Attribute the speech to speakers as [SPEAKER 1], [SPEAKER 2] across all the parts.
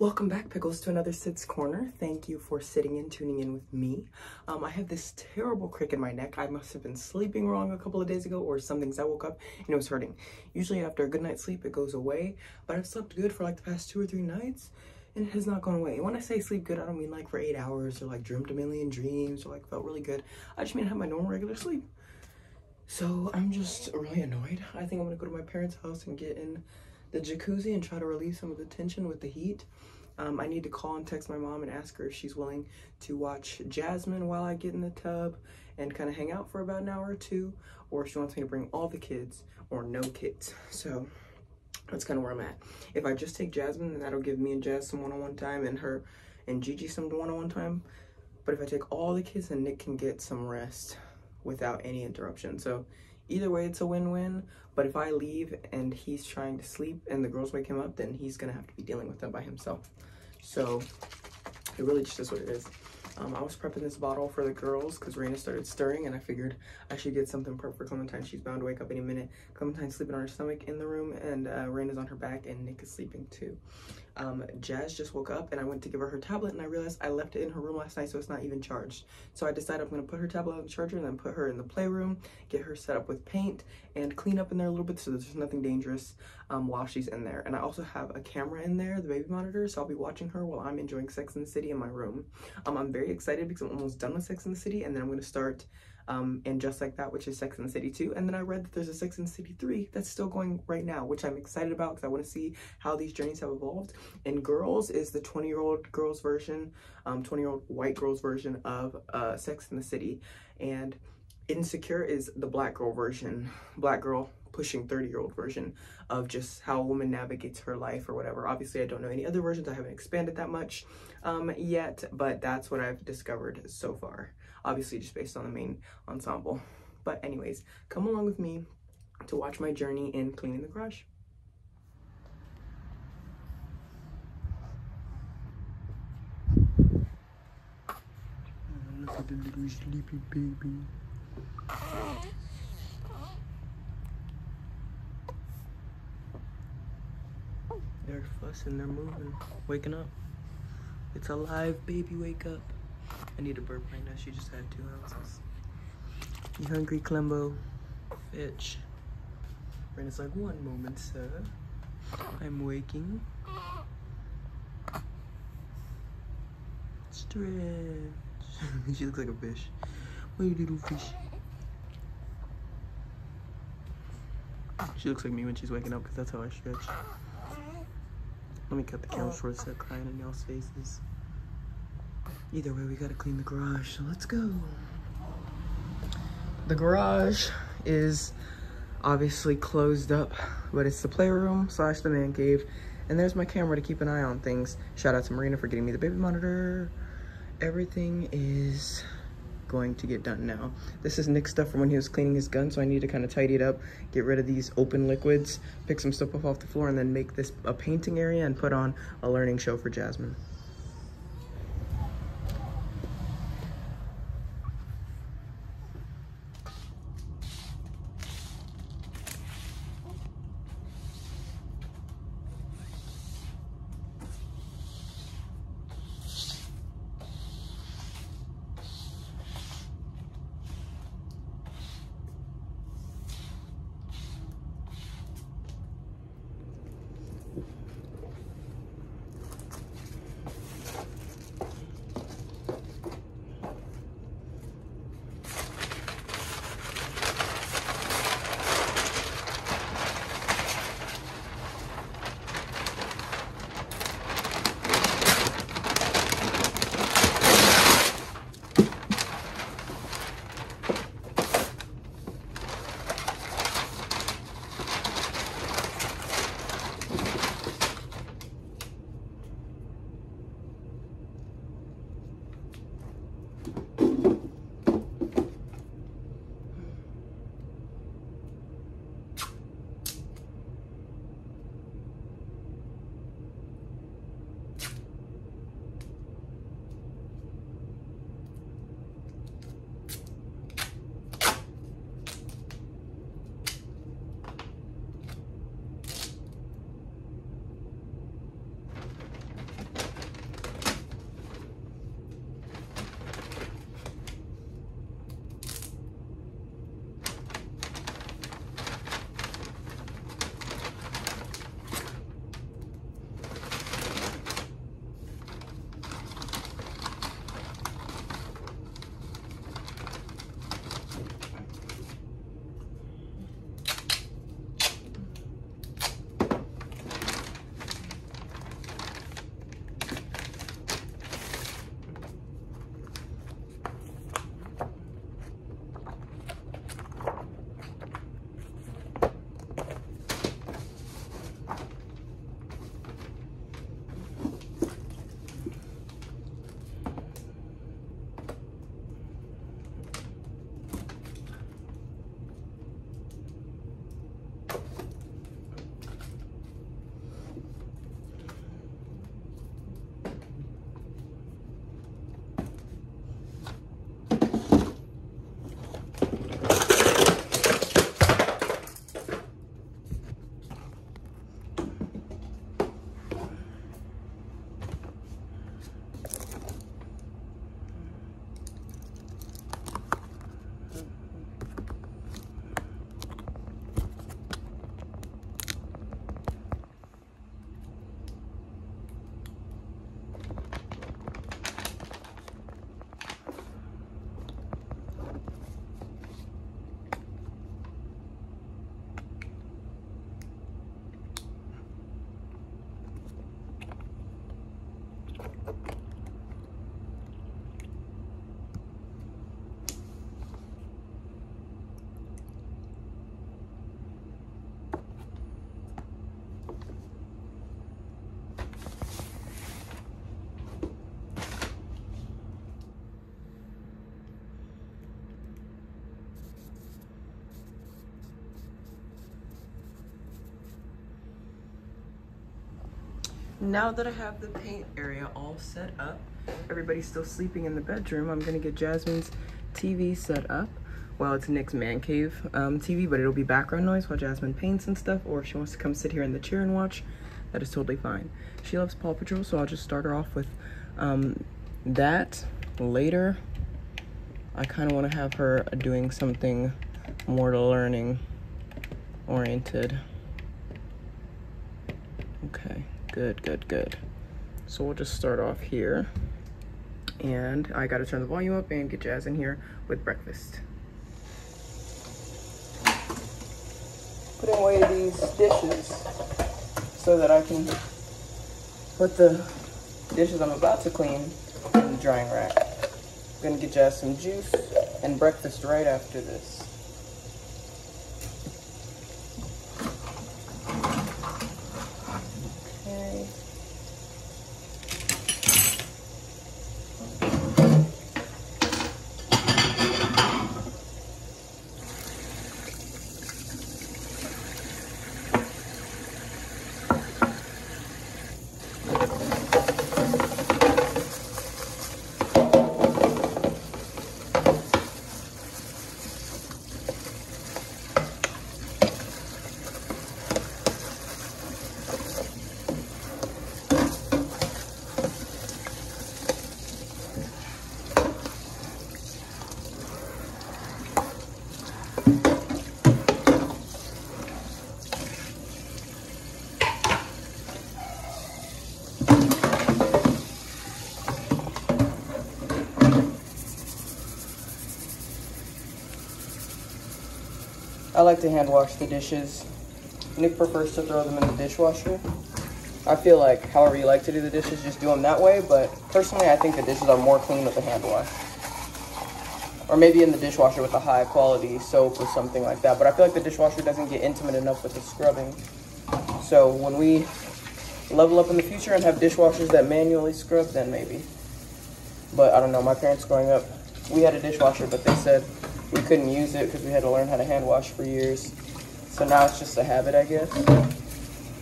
[SPEAKER 1] Welcome back, Pickles, to another Sid's Corner. Thank you for sitting in, tuning in with me. Um, I have this terrible crick in my neck. I must have been sleeping wrong a couple of days ago or something I woke up and it was hurting. Usually after a good night's sleep, it goes away, but I've slept good for like the past two or three nights and it has not gone away. And when I say sleep good, I don't mean like for eight hours or like dreamed a million dreams or like felt really good. I just mean I have my normal regular sleep. So I'm just really annoyed. I think I'm gonna go to my parents' house and get in the jacuzzi and try to release some of the tension with the heat. Um, I need to call and text my mom and ask her if she's willing to watch Jasmine while I get in the tub and kind of hang out for about an hour or two, or if she wants me to bring all the kids or no kids. So that's kind of where I'm at. If I just take Jasmine, then that'll give me and Jazz some one-on-one time and her and Gigi some one-on-one time. But if I take all the kids, then Nick can get some rest without any interruption. So either way, it's a win-win. But if I leave and he's trying to sleep and the girls wake him up, then he's gonna have to be dealing with them by himself. So it really just is what it is. Um, I was prepping this bottle for the girls because Raina started stirring and I figured I should get something prepped for Clementine. She's bound to wake up any minute. Clementine's sleeping on her stomach in the room and uh, Raina's on her back and Nick is sleeping too. Um, Jazz just woke up and I went to give her her tablet and I realized I left it in her room last night so it's not even charged. So I decided I'm to put her tablet on the charger and then put her in the playroom, get her set up with paint and clean up in there a little bit so there's nothing dangerous um, while she's in there. And I also have a camera in there, the baby monitor, so I'll be watching her while I'm enjoying Sex in the City in my room. Um, I'm very excited because I'm almost done with Sex in the City and then I'm to start um, and Just Like That, which is Sex and the City 2. And then I read that there's a Sex and the City 3 that's still going right now, which I'm excited about because I want to see how these journeys have evolved. And Girls is the 20-year-old girls version, 20-year-old um, white girls version of uh, Sex and the City. And Insecure is the black girl version, black girl pushing 30 year old version of just how a woman navigates her life or whatever. Obviously, I don't know any other versions. I haven't expanded that much um, yet, but that's what I've discovered so far obviously just based on the main ensemble. But anyways, come along with me to watch my journey in cleaning the garage. Look at the little sleepy baby. They're fussing, they're moving, waking up. It's alive, baby, wake up. I need a burp right now. She just had two ounces. You hungry, Clembo? Bitch. Brandon's like, one moment, sir. I'm waking. Stretch. she looks like a fish. You little fish? She looks like me when she's waking up because that's how I stretch. Let me cut the camera short so crying in y'all's faces. Either way, we gotta clean the garage, so let's go. The garage is obviously closed up, but it's the playroom slash the man cave. And there's my camera to keep an eye on things. Shout out to Marina for getting me the baby monitor. Everything is going to get done now. This is Nick's stuff from when he was cleaning his gun, so I need to kind of tidy it up, get rid of these open liquids, pick some stuff up off the floor, and then make this a painting area and put on a learning show for Jasmine. Now that I have the paint area all set up, everybody's still sleeping in the bedroom, I'm gonna get Jasmine's TV set up. Well, it's Nick's man cave um, TV, but it'll be background noise while Jasmine paints and stuff, or if she wants to come sit here in the chair and watch, that is totally fine. She loves Paw Patrol, so I'll just start her off with um, that later. I kind of want to have her doing something more to learning oriented. Okay, good, good, good. So we'll just start off here. And I gotta turn the volume up and get Jazz in here with breakfast. Putting away these dishes so that I can put the dishes I'm about to clean in the drying rack. I'm gonna get Jazz some juice and breakfast right after this. I like to hand wash the dishes. Nick prefers to throw them in the dishwasher. I feel like however you like to do the dishes, just do them that way, but personally I think the dishes are more clean with a hand wash. Or maybe in the dishwasher with a high quality soap or something like that, but I feel like the dishwasher doesn't get intimate enough with the scrubbing. So when we level up in the future and have dishwashers that manually scrub, then maybe. But I don't know, my parents growing up, we had a dishwasher, but they said we couldn't use it because we had to learn how to hand wash for years. So now it's just a habit, I guess.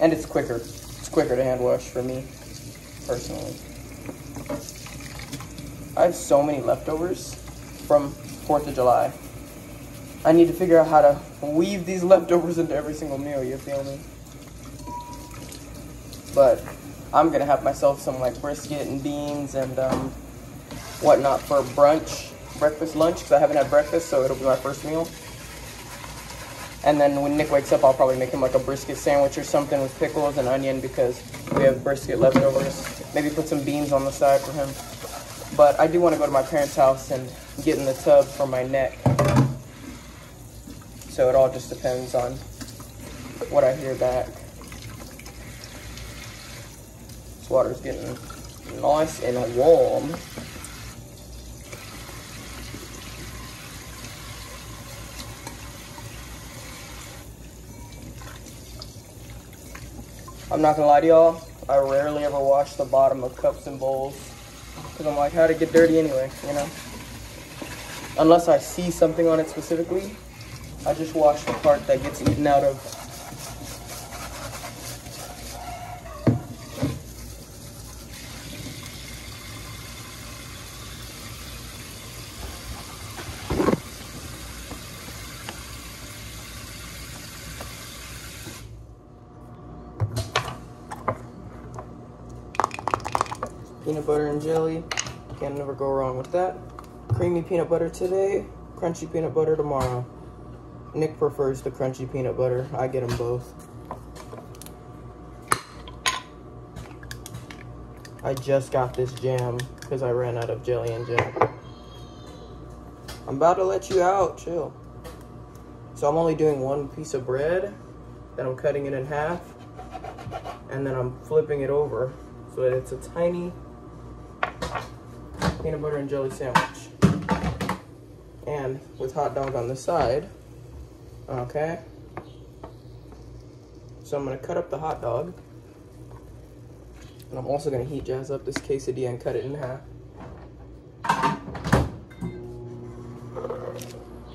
[SPEAKER 1] And it's quicker. It's quicker to hand wash for me, personally. I have so many leftovers from 4th of July. I need to figure out how to weave these leftovers into every single meal, you feel me? But I'm gonna have myself some like brisket and beans and um, whatnot for brunch breakfast, lunch, because I haven't had breakfast, so it'll be my first meal. And then when Nick wakes up, I'll probably make him like a brisket sandwich or something with pickles and onion because we have brisket leftovers. Maybe put some beans on the side for him. But I do want to go to my parents' house and get in the tub for my neck. So it all just depends on what I hear back. This water's getting nice and warm. I'm not gonna lie to y'all, I rarely ever wash the bottom of cups and bowls. Because I'm like, how'd it get dirty anyway, you know? Unless I see something on it specifically, I just wash the part that gets eaten out of. Peanut butter and jelly. Can never go wrong with that. Creamy peanut butter today, crunchy peanut butter tomorrow. Nick prefers the crunchy peanut butter. I get them both. I just got this jam because I ran out of jelly and jam. I'm about to let you out, chill. So I'm only doing one piece of bread, then I'm cutting it in half, and then I'm flipping it over so that it's a tiny peanut butter and jelly sandwich. And with hot dog on the side, okay? So I'm gonna cut up the hot dog. And I'm also gonna heat jazz up this quesadilla and cut it in half.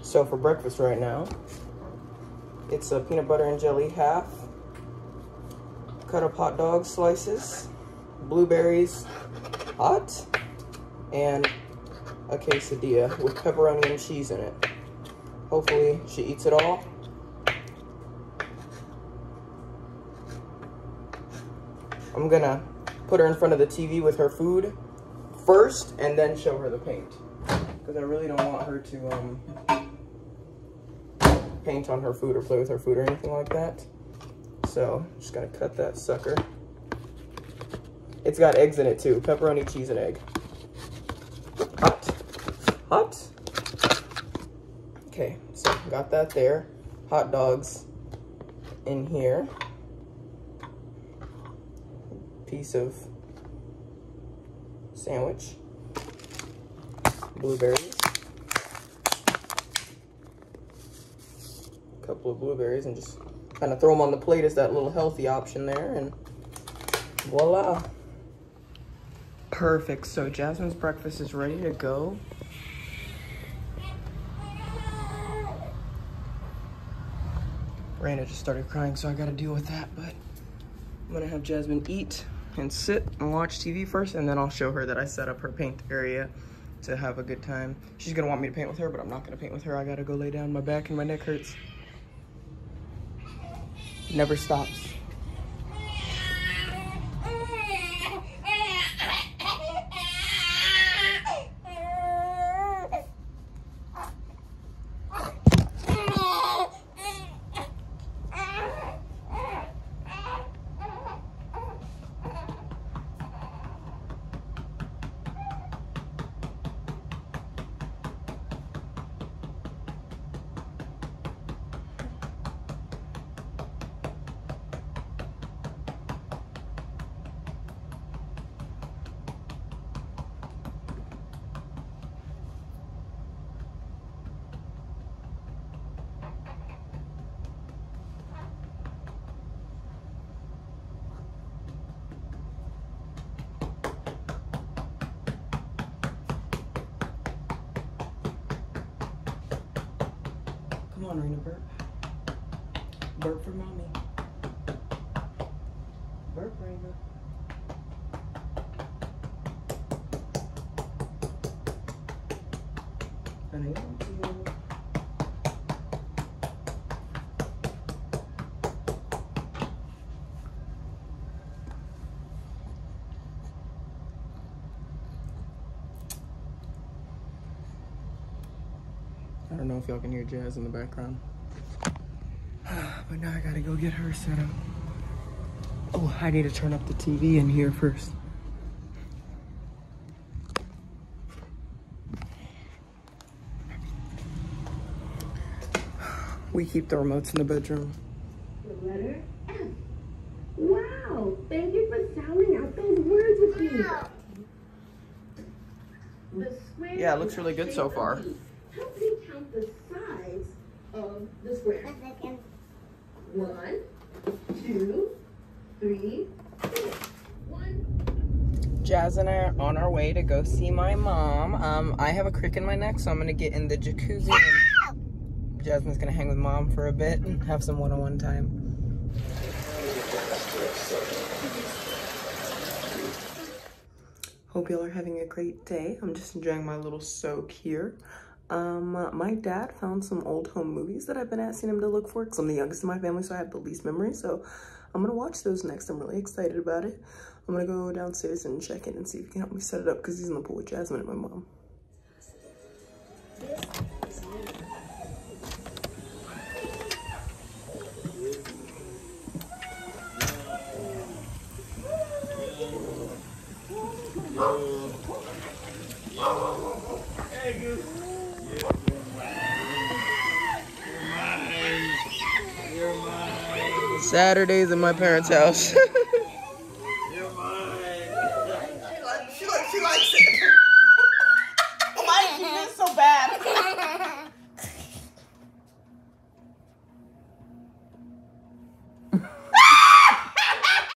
[SPEAKER 1] So for breakfast right now, it's a peanut butter and jelly half, cut up hot dog slices, blueberries, hot, and a quesadilla with pepperoni and cheese in it. Hopefully she eats it all. I'm gonna put her in front of the TV with her food first and then show her the paint. Because I really don't want her to um, paint on her food or play with her food or anything like that. So, just gonna cut that sucker. It's got eggs in it too, pepperoni, cheese, and egg. Hot, hot. Okay, so got that there. Hot dogs in here. Piece of sandwich. Blueberries. A couple of blueberries and just kind of throw them on the plate as that little healthy option there and voila. Perfect, so Jasmine's breakfast is ready to go. Raina just started crying, so I gotta deal with that, but I'm gonna have Jasmine eat and sit and watch TV first, and then I'll show her that I set up her paint area to have a good time. She's gonna want me to paint with her, but I'm not gonna paint with her. I gotta go lay down. My back and my neck hurts. Never stops. Come on, Raina, burp. Burp for mommy. Burp, Raina. Honey. I don't know if y'all can hear Jazz in the background. But now I gotta go get her set up. Oh, I need to turn up the TV in here first. We keep the remotes in the bedroom.
[SPEAKER 2] The letter F. Wow, thank you for sounding out those words with me. The square
[SPEAKER 1] Yeah, it looks really good so far.
[SPEAKER 2] Help me count the size of the square. One, two, three, four. One,
[SPEAKER 1] Jazz and I are on our way to go see my mom. Um, I have a crick in my neck, so I'm gonna get in the jacuzzi and Jasmine's gonna hang with mom for a bit and have some one-on-one time. Hope y'all are having a great day. I'm just enjoying my little soak here. Um, my dad found some old home movies that I've been asking him to look for because I'm the youngest in my family, so I have the least memory. So I'm gonna watch those next. I'm really excited about it. I'm gonna go downstairs and check in and see if he can help me set it up because he's in the pool with Jasmine and my mom. Saturdays at my parents' house.